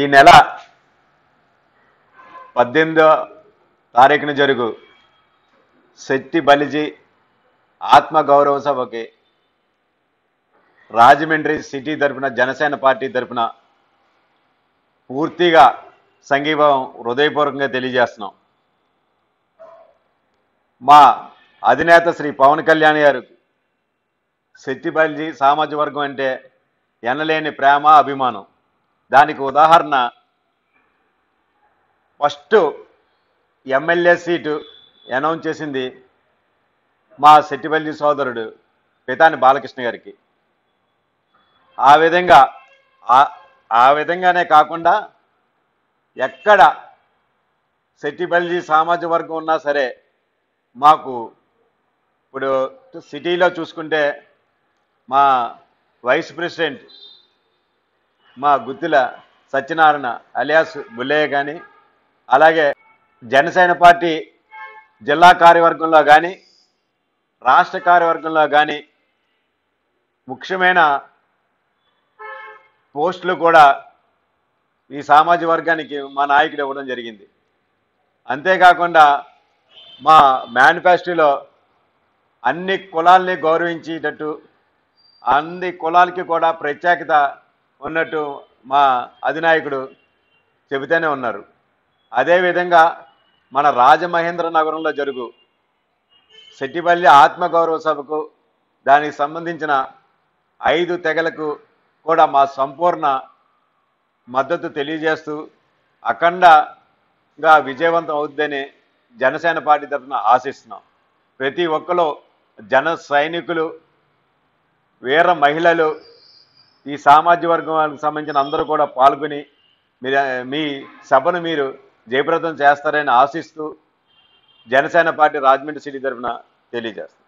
ఈ నెల పద్దెనిమిదో తారీఖున జరుగు శక్తి బలిజీ ఆత్మగౌరవ సభకి రాజమండ్రి సిటీ తరపున జనసేన పార్టీ తరపున పూర్తిగా సంఘీభావం హృదయపూర్వకంగా తెలియజేస్తున్నాం. మా అధినేత శ్రీ పవన్ కళ్యాణ్ గారు శక్తిబల్జీ సామాజిక వర్గం అంటే ఎనలేని ప్రేమ అభిమానం. దానికి ఉదాహరణ ఫస్ట్ ఎమ్మెల్యే సీటు అనౌన్స్ చేసింది మా సెట్టిపల్లి సోదరుడు పితాని బాలకృష్ణ గారికి. ఆ విధంగా ఆ- విధంగానే కాకుండా ఎక్కడ సెట్టిపల్లి సామాజిక వర్గం ఉన్నా సరే మాకు ఇప్పుడు సిటీలో చూసుకుంటే మా వైస్ ప్రెసిడెంట్ మా గుత్తిల సత్యనారాయణ అలియాస్ బుల్లయ్య కానీ అలాగే జనసేన పార్టీ జిల్లా కార్యవర్గంలో కానీ రాష్ట్ర కార్యవర్గంలో కానీ ముఖ్యమైన పోస్టులు కూడా ఈ సామాజిక వర్గానికి మా నాయకుడు ఇవ్వడం జరిగింది. అంతేకాకుండా మా మేనిఫెస్టోలో అన్ని కులాల్ని గౌరవించేటట్టు అన్ని కులాలకి కూడా ప్రత్యేకత ఉన్నట్టు మా అధినాయకుడు చెబుతూనే ఉన్నారు. అదేవిధంగా మన రాజమహేంద్ర నగరంలో జరుగు శెట్టిపల్లి ఆత్మగౌరవ సభకు దానికి సంబంధించిన ఐదు తెగలకు కూడా మా సంపూర్ణ మద్దతు తెలియజేస్తూ అఖండగా విజయవంతం అవుద్దని జనసేన పార్టీ తరఫున ఆశిస్తున్నాం. ప్రతి ఒక్కరు జన సైనికులు వీర మహిళలు ఈ సామాజిక వర్గానికి సంబంధించిన అందరూ కూడా పాల్గొని మీరు మీ సభను మీరు జయప్రదం చేస్తారని ఆశిస్తూ జనసేన పార్టీ రాజమండ్రి సిటీ తరఫున తెలియజేస్తారు